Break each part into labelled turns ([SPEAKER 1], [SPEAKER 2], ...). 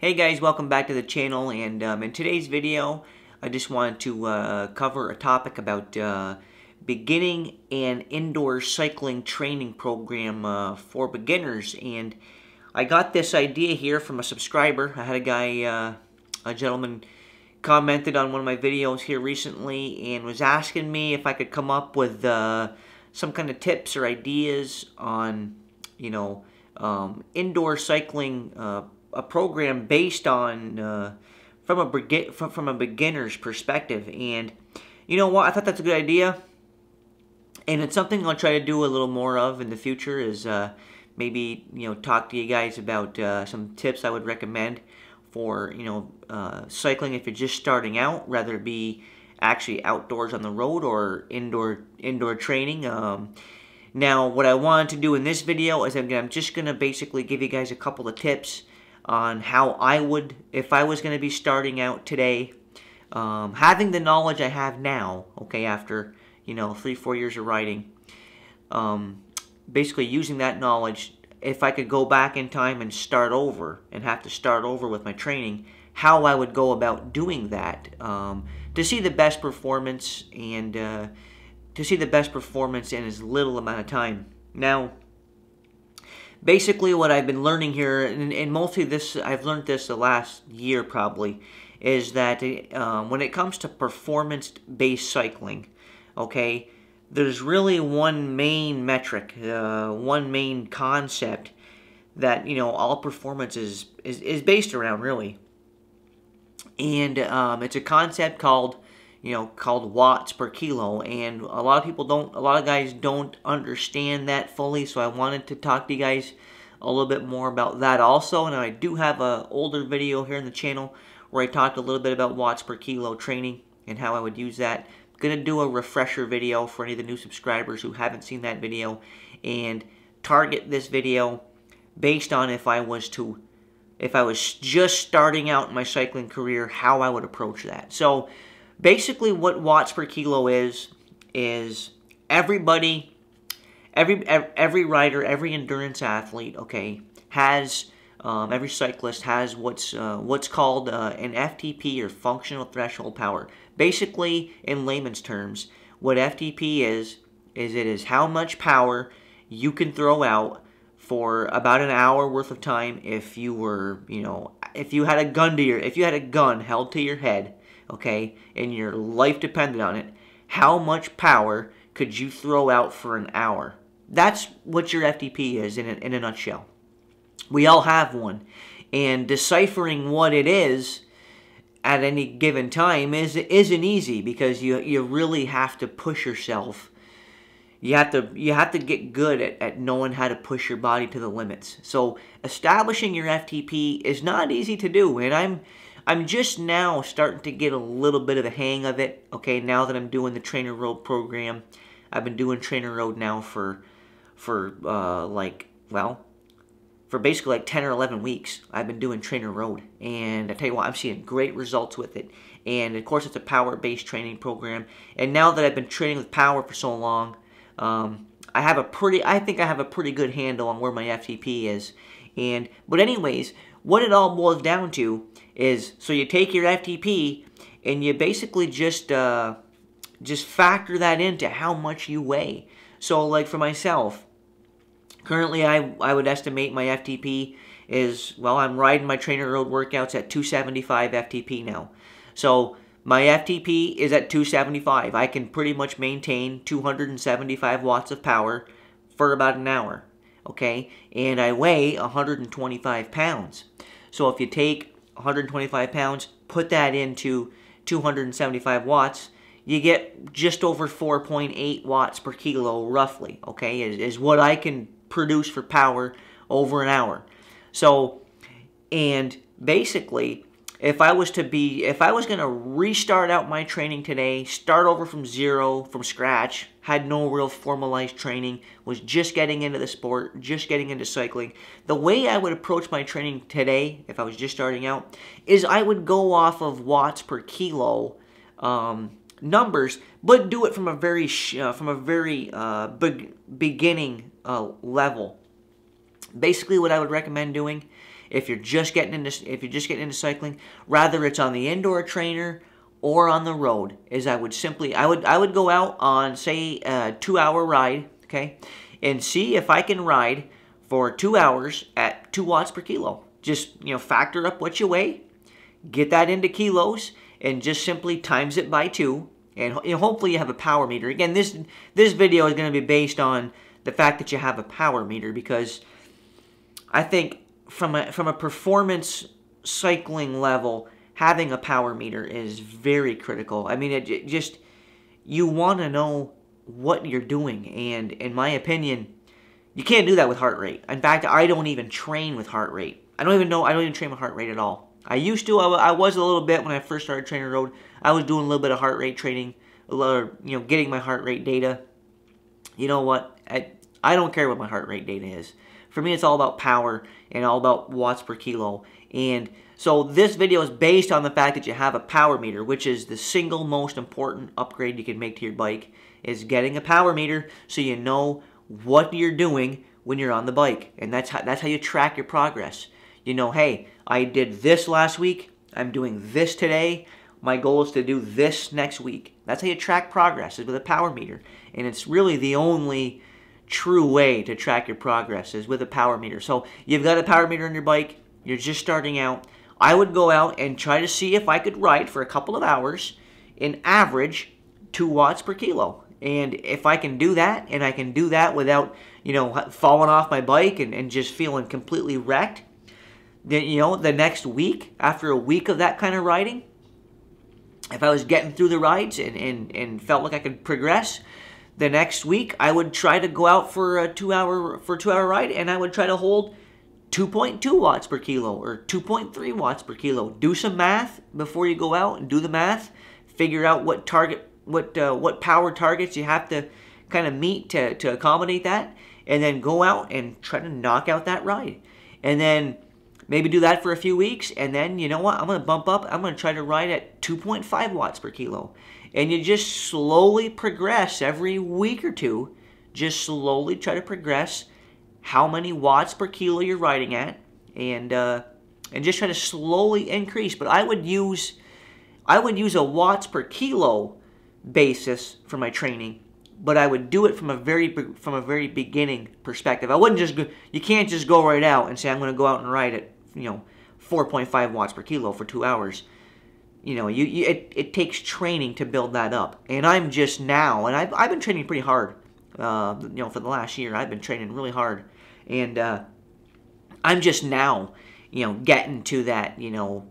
[SPEAKER 1] Hey guys, welcome back to the channel and um, in today's video I just wanted to uh, cover a topic about uh, beginning an indoor cycling training program uh, for beginners and I got this idea here from a subscriber. I had a guy, uh, a gentleman commented on one of my videos here recently and was asking me if I could come up with uh, some kind of tips or ideas on, you know, um, indoor cycling, uh, a program based on uh, from a from, from a beginner's perspective. And you know what? I thought that's a good idea, and it's something I'll try to do a little more of in the future. Is uh, maybe you know talk to you guys about uh, some tips I would recommend for you know uh, cycling if you're just starting out, rather be actually outdoors on the road or indoor indoor training. Um, now, what I wanted to do in this video is I'm, I'm just going to basically give you guys a couple of tips on how I would, if I was going to be starting out today, um, having the knowledge I have now, okay, after, you know, three, four years of riding, um, basically using that knowledge, if I could go back in time and start over and have to start over with my training, how I would go about doing that um, to see the best performance and uh, to see the best performance in as little amount of time. Now, basically what I've been learning here, and, and mostly this, I've learned this the last year probably, is that um, when it comes to performance-based cycling, okay, there's really one main metric, uh, one main concept that, you know, all performance is, is, is based around, really. And um, it's a concept called you know, called watts per kilo. And a lot of people don't, a lot of guys don't understand that fully. So I wanted to talk to you guys a little bit more about that also. And I do have a older video here in the channel where I talked a little bit about watts per kilo training and how I would use that. I'm going to do a refresher video for any of the new subscribers who haven't seen that video and target this video based on if I was to if I was just starting out my cycling career, how I would approach that. So basically what watts per kilo is is everybody every every rider every endurance athlete okay has um, every cyclist has what's uh, what's called uh, an FTP or functional threshold power. Basically in layman's terms what FTP is is it is how much power you can throw out for about an hour worth of time if you were you know if you had a gun to your if you had a gun held to your head okay, and your life depended on it, how much power could you throw out for an hour? That's what your FTP is in a, in a nutshell. We all have one. And deciphering what it is at any given time is, isn't easy because you, you really have to push yourself. You have to you have to get good at, at knowing how to push your body to the limits. So establishing your FTP is not easy to do. And I'm I'm just now starting to get a little bit of the hang of it, okay, now that I'm doing the TrainerRoad program. I've been doing TrainerRoad now for, for uh, like, well, for basically like 10 or 11 weeks. I've been doing TrainerRoad, and I tell you what, I'm seeing great results with it. And of course, it's a power-based training program. And now that I've been training with power for so long, um, I have a pretty, I think I have a pretty good handle on where my FTP is. And, but anyways, what it all boils down to is so you take your FTP and you basically just uh, just factor that into how much you weigh. So like for myself, currently I, I would estimate my FTP is, well, I'm riding my TrainerRoad workouts at 275 FTP now. So my FTP is at 275. I can pretty much maintain 275 watts of power for about an hour, okay? And I weigh 125 pounds. So if you take 125 pounds, put that into 275 watts, you get just over 4.8 watts per kilo roughly, okay, is, is what I can produce for power over an hour. So, and basically, if I was to be, if I was going to restart out my training today, start over from zero, from scratch, had no real formalized training, was just getting into the sport, just getting into cycling, the way I would approach my training today, if I was just starting out, is I would go off of watts per kilo um, numbers, but do it from a very, uh, from a very uh, be beginning uh, level. Basically, what I would recommend doing if you're just getting into if you're just getting into cycling, rather it's on the indoor trainer or on the road, is I would simply I would I would go out on say a two hour ride, okay, and see if I can ride for two hours at two watts per kilo. Just you know factor up what you weigh, get that into kilos, and just simply times it by two, and hopefully you have a power meter. Again, this this video is going to be based on the fact that you have a power meter because I think from a from a performance cycling level having a power meter is very critical. I mean, it, it just, you want to know what you're doing. And in my opinion, you can't do that with heart rate. In fact, I don't even train with heart rate. I don't even know, I don't even train with heart rate at all. I used to, I, I was a little bit when I first started training road. I was doing a little bit of heart rate training, little, you know, getting my heart rate data. You know what? I, I don't care what my heart rate data is. For me, it's all about power and all about watts per kilo. And so this video is based on the fact that you have a power meter, which is the single most important upgrade you can make to your bike, is getting a power meter so you know what you're doing when you're on the bike. And that's how, that's how you track your progress. You know, hey, I did this last week. I'm doing this today. My goal is to do this next week. That's how you track progress is with a power meter. And it's really the only true way to track your progress is with a power meter. So you've got a power meter on your bike. You're just starting out. I would go out and try to see if I could ride for a couple of hours in average 2 watts per kilo. And if I can do that, and I can do that without, you know, falling off my bike and, and just feeling completely wrecked, then, you know, the next week, after a week of that kind of riding, if I was getting through the rides and, and, and felt like I could progress, the next week I would try to go out for a two hour for two hour ride and I would try to hold 2.2 watts per kilo or 2.3 watts per kilo. Do some math before you go out and do the math. Figure out what target, what uh, what power targets you have to kind of meet to, to accommodate that, and then go out and try to knock out that ride. And then maybe do that for a few weeks, and then you know what? I'm going to bump up. I'm going to try to ride at 2.5 watts per kilo. And you just slowly progress every week or two. Just slowly try to progress how many watts per kilo you're riding at, and uh, and just try to slowly increase. But I would use I would use a watts per kilo basis for my training, but I would do it from a very from a very beginning perspective. I wouldn't just go, you can't just go right out and say I'm going to go out and ride at you know 4.5 watts per kilo for two hours. You know, you, you it, it takes training to build that up, and I'm just now, and I've I've been training pretty hard uh, you know, for the last year. I've been training really hard, and uh, I'm just now, you know, getting to that, you know,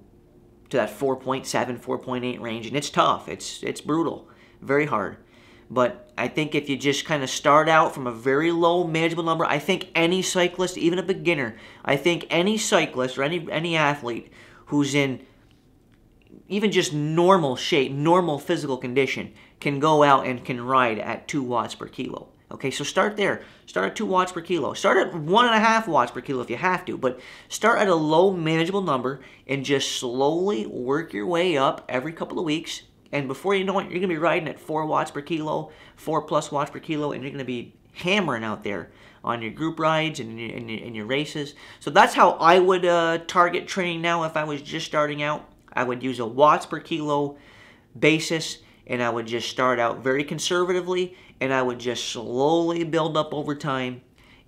[SPEAKER 1] to that 4.7, 4.8 range, and it's tough. It's it's brutal, very hard. But I think if you just kind of start out from a very low manageable number, I think any cyclist, even a beginner, I think any cyclist or any any athlete who's in even just normal shape, normal physical condition, can go out and can ride at 2 watts per kilo. Okay, so start there. Start at 2 watts per kilo. Start at 1.5 watts per kilo if you have to, but start at a low manageable number and just slowly work your way up every couple of weeks. And before you know it, you're going to be riding at 4 watts per kilo, 4 plus watts per kilo, and you're going to be hammering out there on your group rides and your, your, your, races. So that's how I would uh, target training now if I was just starting out. I would use a watts per kilo basis and I would just start out very conservatively and I would just slowly build up over time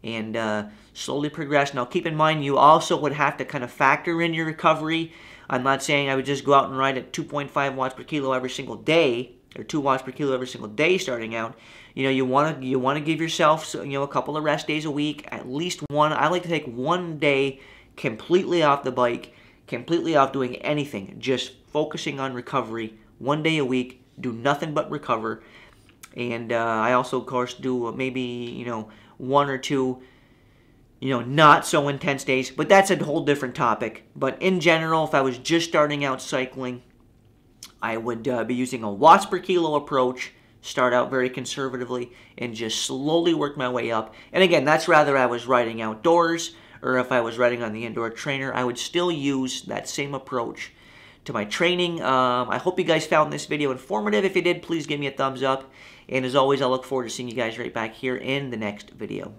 [SPEAKER 1] and uh, slowly progress. Now keep in mind you also would have to kind of factor in your recovery. I'm not saying I would just go out and ride at 2.5 watts per kilo every single day or 2 watts per kilo every single day starting out. You know, you want to you want to give yourself you know a couple of rest days a week, at least one. I like to take one day completely off the bike, completely off doing anything, just focusing on recovery one day a week do nothing but recover. And uh, I also, of course, do maybe, you know, one or two, you know, not so intense days. But that's a whole different topic. But in general, if I was just starting out cycling, I would uh, be using a watts per kilo approach. Start out very conservatively and just slowly work my way up. And again, that's rather I was riding outdoors or if I was riding on the indoor trainer, I would still use that same approach to my training. Um, I hope you guys found this video informative. If you did, please give me a thumbs up. And as always, I look forward to seeing you guys right back here in the next video.